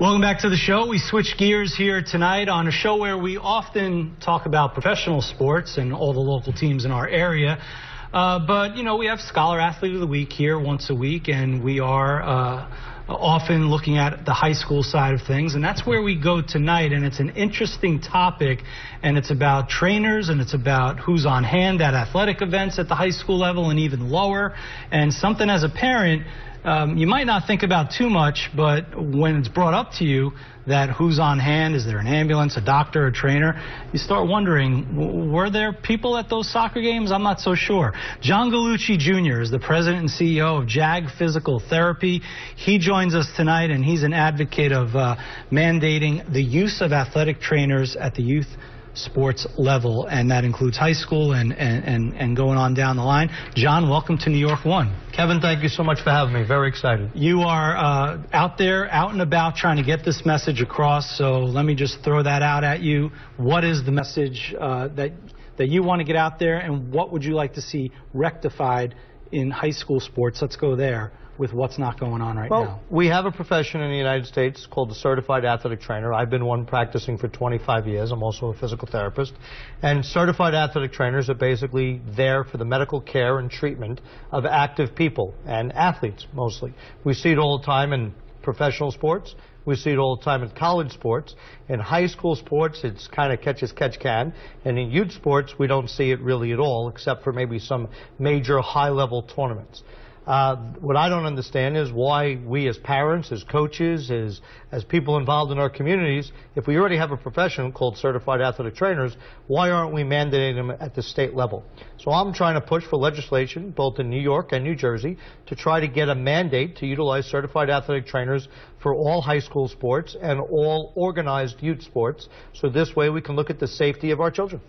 Welcome back to the show. We switch gears here tonight on a show where we often talk about professional sports and all the local teams in our area. Uh, but, you know, we have Scholar Athlete of the Week here once a week, and we are uh, often looking at the high school side of things, and that's where we go tonight. And it's an interesting topic, and it's about trainers, and it's about who's on hand at athletic events at the high school level and even lower. And something as a parent um, you might not think about too much, but when it's brought up to you that who's on hand, is there an ambulance, a doctor, a trainer, you start wondering, were there people at those soccer games? I'm not so sure. John Gallucci Jr. is the president and CEO of JAG Physical Therapy. He joins us tonight, and he's an advocate of uh, mandating the use of athletic trainers at the youth sports level, and that includes high school and, and, and, and going on down the line. John, welcome to New York One. Kevin, thank you so much for having me. Very excited. You are uh, out there, out and about, trying to get this message across. So let me just throw that out at you. What is the message uh, that that you want to get out there, and what would you like to see rectified in high school sports? Let's go there with what's not going on right well, now? We have a profession in the United States called the Certified Athletic Trainer. I've been one practicing for 25 years. I'm also a physical therapist. And certified athletic trainers are basically there for the medical care and treatment of active people and athletes mostly. We see it all the time in professional sports. We see it all the time in college sports. In high school sports, it's kind of catch as catch can. And in youth sports, we don't see it really at all, except for maybe some major high-level tournaments. Uh, what I don't understand is why we as parents, as coaches, as, as people involved in our communities, if we already have a profession called Certified Athletic Trainers, why aren't we mandating them at the state level? So I'm trying to push for legislation, both in New York and New Jersey, to try to get a mandate to utilize Certified Athletic Trainers for all high school sports and all organized youth sports. So this way we can look at the safety of our children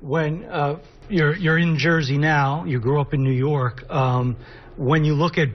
when uh, you're you're in Jersey now, you grew up in New York. Um, when you look at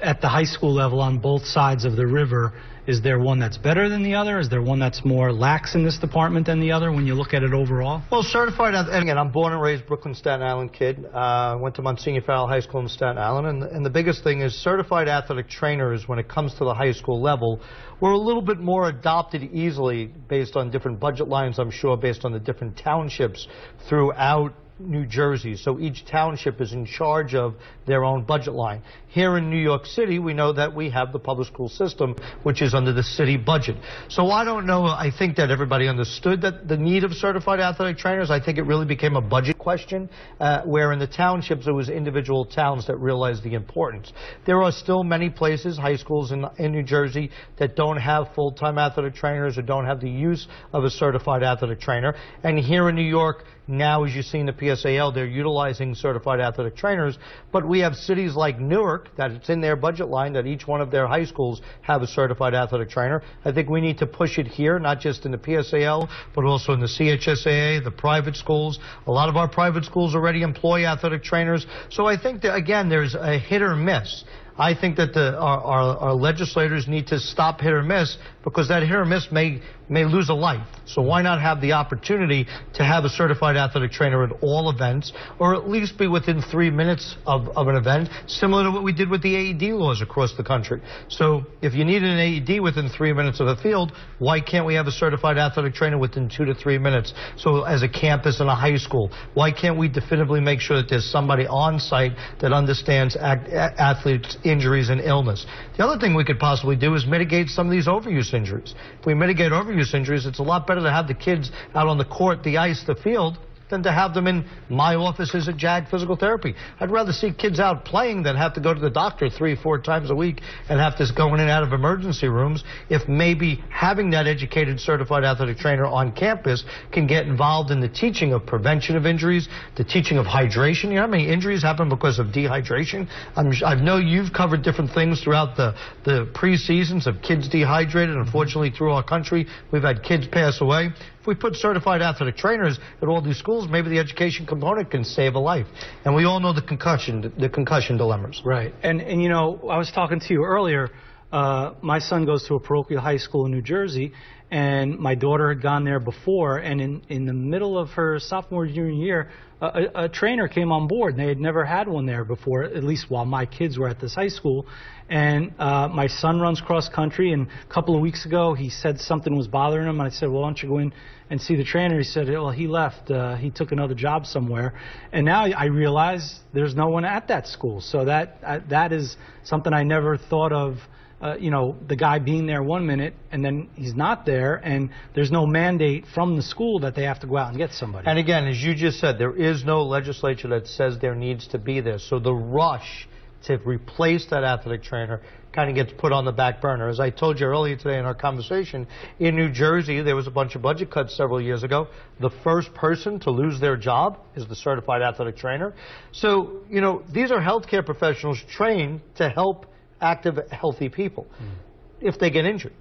at the high school level on both sides of the river, is there one that's better than the other? Is there one that's more lax in this department than the other when you look at it overall? Well, certified, and again, I'm born and raised Brooklyn, Staten Island kid. Uh, went to Monsignor Farrell High School in Staten Island, and, and the biggest thing is certified athletic trainers when it comes to the high school level were a little bit more adopted easily based on different budget lines, I'm sure, based on the different townships throughout New Jersey. So each township is in charge of their own budget line. Here in New York City, we know that we have the public school system, which is under the city budget. So I don't know. I think that everybody understood that the need of certified athletic trainers. I think it really became a budget question, uh, where in the townships it was individual towns that realized the importance. There are still many places, high schools in, in New Jersey, that don't have full-time athletic trainers or don't have the use of a certified athletic trainer. And here in New York, now, as you see in the PSAL, they're utilizing certified athletic trainers. But we have cities like Newark that it's in their budget line that each one of their high schools have a certified athletic trainer. I think we need to push it here, not just in the PSAL, but also in the CHSAA, the private schools. A lot of our private schools already employ athletic trainers. So I think that, again, there's a hit or miss. I think that the, our, our, our, legislators need to stop hit or miss because that hit or miss may may lose a life. So why not have the opportunity to have a certified athletic trainer at all events, or at least be within three minutes of, of an event, similar to what we did with the AED laws across the country. So if you need an AED within three minutes of a field, why can't we have a certified athletic trainer within two to three minutes? So as a campus in a high school, why can't we definitively make sure that there's somebody on site that understands athletes' injuries and illness? The other thing we could possibly do is mitigate some of these overuse injuries. If we mitigate overuse injuries, it's a lot better to have the kids out on the court, the ice, the field, than to have them in my offices at JAG Physical Therapy. I'd rather see kids out playing than have to go to the doctor three, four times a week and have to go in and out of emergency rooms if maybe having that educated certified athletic trainer on campus can get involved in the teaching of prevention of injuries, the teaching of hydration. You know how many injuries happen because of dehydration? I'm, I know you've covered different things throughout the, the pre-seasons of kids dehydrated. Unfortunately, through our country, we've had kids pass away. If we put certified athletic trainers at all these schools, maybe the education component can save a life. And we all know the concussion, the concussion dilemmas. Right. And, and you know, I was talking to you earlier uh, my son goes to a parochial high school in New Jersey, and my daughter had gone there before, and in, in the middle of her sophomore junior year, a, a, trainer came on board. They had never had one there before, at least while my kids were at this high school. And uh, my son runs cross country, and a couple of weeks ago he said something was bothering him. And I said, "Well, why don't you go in and see the trainer?" He said, "Well, he left. Uh, he took another job somewhere." And now I realize there's no one at that school. So that uh, that is something I never thought of uh, you know, the guy being there one minute and then he's not there, and there's no mandate from the school that they have to go out and get somebody. And again, as you just said, there is no legislature that says there needs to be this. So the rush to replace that athletic trainer kind of gets put on the back burner. As I told you earlier today in our conversation, in New Jersey, there was a bunch of budget cuts several years ago. The first person to lose their job is the certified athletic trainer. So, you know, these are healthcare professionals trained to help active, healthy people mm. if they get injured.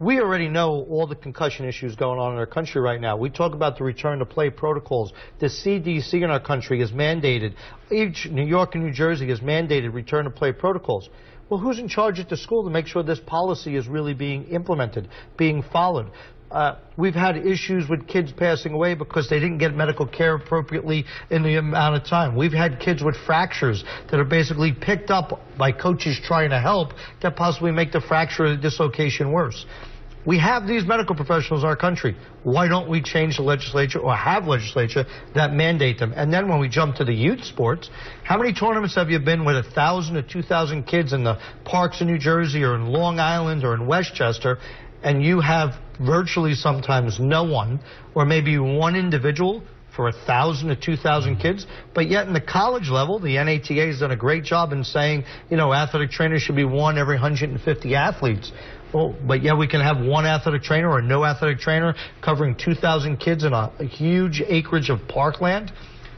We already know all the concussion issues going on in our country right now. We talk about the return to play protocols. The CDC in our country has mandated, each New York and New Jersey has mandated return to play protocols. Well, who's in charge at the school to make sure this policy is really being implemented, being followed? Uh, we've had issues with kids passing away because they didn't get medical care appropriately in the amount of time. We've had kids with fractures that are basically picked up by coaches trying to help that possibly make the fracture or the dislocation worse. We have these medical professionals in our country. Why don't we change the legislature or have legislature that mandate them? And then when we jump to the youth sports, how many tournaments have you been with a thousand or two thousand kids in the parks in New Jersey or in Long Island or in Westchester and you have virtually sometimes no one, or maybe one individual for a thousand to two thousand kids, but yet in the college level, the NATA has done a great job in saying, you know, athletic trainers should be one every 150 athletes. Well, but yeah, we can have one athletic trainer or no athletic trainer covering 2,000 kids in a, a huge acreage of parkland.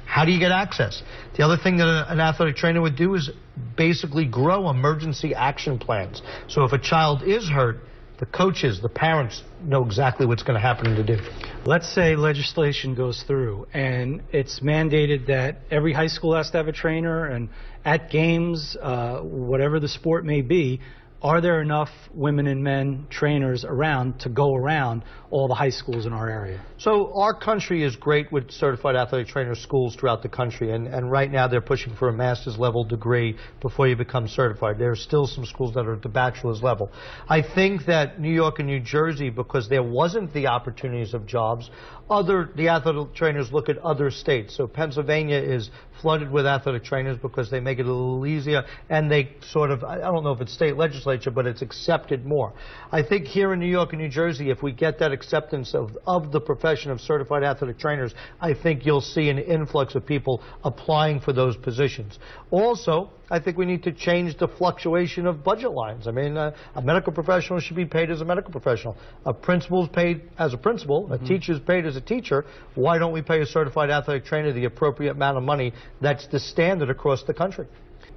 How do you get access? The other thing that an athletic trainer would do is basically grow emergency action plans. So if a child is hurt, the coaches, the parents know exactly what's going to happen to do. Let's say legislation goes through and it's mandated that every high school has to have a trainer and at games, uh, whatever the sport may be, are there enough women and men trainers around to go around all the high schools in our area? So our country is great with certified athletic trainer schools throughout the country, and, and right now they're pushing for a master's level degree before you become certified. There are still some schools that are at the bachelor's level. I think that New York and New Jersey, because there wasn't the opportunities of jobs, other the athletic trainers look at other states. So Pennsylvania is flooded with athletic trainers because they make it a little easier, and they sort of I don't know if it's state legislature, but it's accepted more. I think here in New York and New Jersey, if we get that acceptance of, of the profession of certified athletic trainers, I think you'll see an influx of people applying for those positions. Also, I think we need to change the fluctuation of budget lines. I mean, uh, a medical professional should be paid as a medical professional. A principal is paid as a principal. Mm -hmm. A mm-hmm. teacher is paid as a teacher. Why don't we pay a certified athletic trainer the appropriate amount of money that's the standard across the country?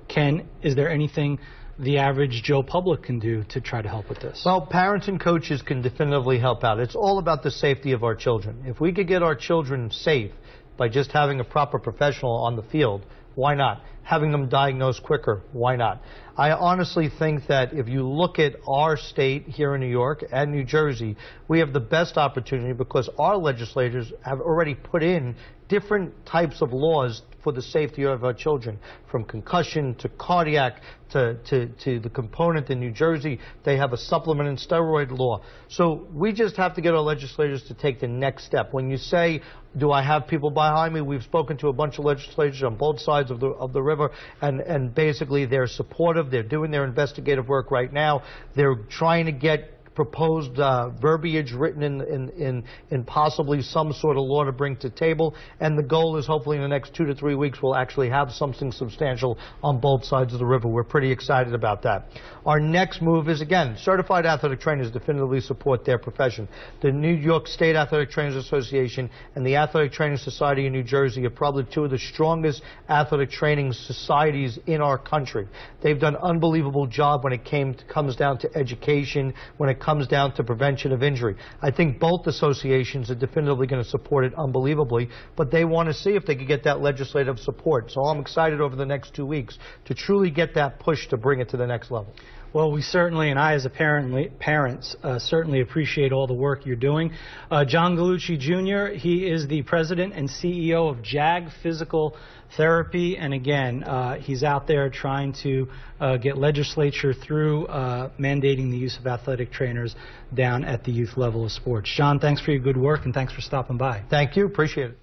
Ken, is there anything the average Joe public can do to try to help with this? Well, parents and coaches can definitively help out. It's all about the safety of our children. If we could get our children safe by just having a proper professional on the field, why not? Having them diagnosed quicker, why not? I honestly think that if you look at our state here in New York and New Jersey, we have the best opportunity because our legislators have already put in different types of laws for the safety of our children, from concussion to cardiac to, to, to the component in New Jersey. They have a supplement and steroid law. So we just have to get our legislators to take the next step. When you say, do I have people behind me? We've spoken to a bunch of legislators on both sides of the, of the river, and, and basically they're supportive. They're doing their investigative work right now. They're trying to get proposed uh, verbiage written in, in, in, in, possibly some sort of law to bring to table. And the goal is hopefully in the next two to three weeks we'll actually have something substantial on both sides of the river. We're pretty excited about that. Our next move is, again, certified athletic trainers definitively support their profession. The New York State Athletic Trainers Association and the Athletic Training Society in New Jersey are probably two of the strongest athletic training societies in our country. They've done an unbelievable job when it came to, comes down to education, when it comes down to prevention of injury. I think both associations are definitively going to support it unbelievably, but they want to see if they could get that legislative support. So I'm excited over the next two weeks to truly get that push to bring it to the next level. Well, we certainly, and I as a parent, parents, uh, certainly appreciate all the work you're doing. Uh, John Gallucci Jr., he is the president and CEO of JAG Physical Therapy, and again, uh, he's out there trying to uh, get legislature through uh, mandating the use of athletic trainers down at the youth level of sports. John, thanks for your good work, and thanks for stopping by. Thank you. Appreciate it.